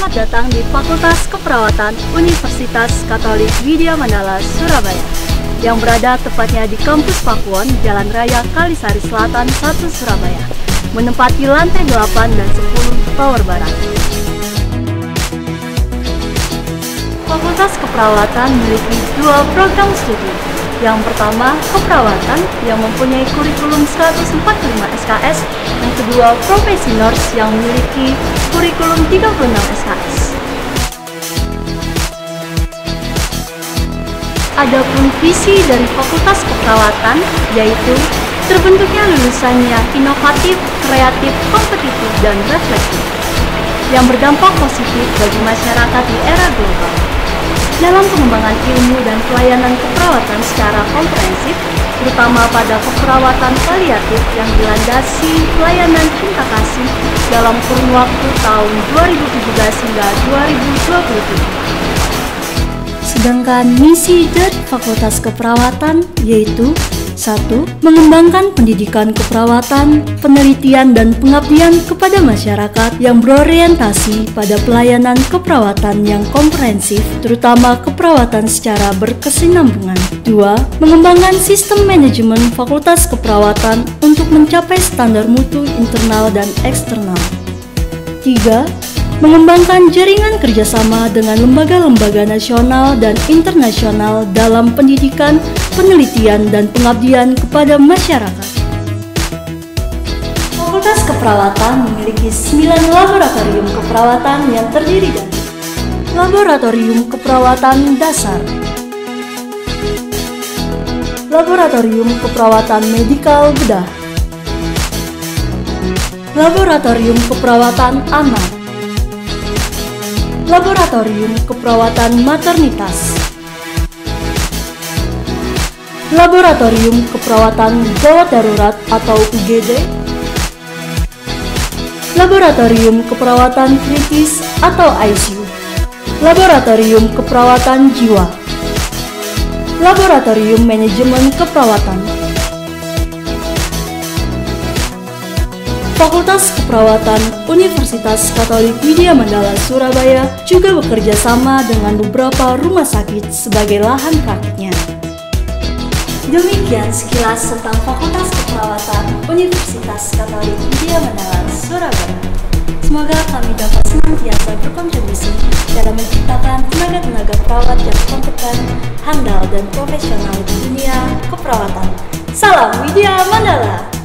Selamat datang di Fakultas Keperawatan Universitas Katolik Widya Mandala, Surabaya yang berada tepatnya di kampus Pakuwon, Jalan Raya Kalisari Selatan 1 Surabaya, menempati lantai 8 dan 10 Tower Barat. Fakultas Keperawatan memiliki dua program studi. Yang pertama, keperawatan yang mempunyai kurikulum 145 SKS. Yang kedua, profesi nurse yang memiliki kurikulum 36 Adapun visi dari Fakultas Keperawatan yaitu terbentuknya lulusannya inovatif, kreatif, kompetitif, dan reflektif yang berdampak positif bagi masyarakat di era global dalam pengembangan ilmu dan pelayanan keperawatan secara komprehensif, terutama pada keperawatan paliatif yang dilandasi pelayanan cinta kasih dalam kurun waktu tahun 2017 hingga 2027. Sedangkan misi dari Fakultas Keperawatan yaitu 1. Mengembangkan pendidikan keperawatan, penelitian dan pengabdian kepada masyarakat yang berorientasi pada pelayanan keperawatan yang komprehensif, terutama keperawatan secara berkesinambungan. 2. Mengembangkan sistem manajemen fakultas keperawatan untuk mencapai standar mutu internal dan eksternal. 3 mengembangkan jaringan kerjasama dengan lembaga-lembaga nasional dan internasional dalam pendidikan, penelitian, dan pengabdian kepada masyarakat. Fakultas Keperawatan memiliki 9 laboratorium keperawatan yang terdiri dari Laboratorium Keperawatan Dasar Laboratorium Keperawatan Medikal Bedah Laboratorium Keperawatan Anak Laboratorium Keperawatan Maternitas. Laboratorium Keperawatan Gawat Darurat atau UGD Laboratorium Keperawatan Kritis atau ICU Laboratorium Keperawatan Jiwa. Laboratorium Manajemen Keperawatan Fakultas Keperawatan Universitas Katolik Widya Mandala Surabaya juga bekerja sama dengan beberapa rumah sakit sebagai lahan praktiknya. Demikian sekilas tentang Fakultas Keperawatan Universitas Katolik Widya Mandala Surabaya. Semoga kami dapat senantiasa berkontribusi dalam menciptakan tenaga-tenaga perawat yang kompeten, handal, dan profesional di dunia keperawatan. Salam Widya Mandala!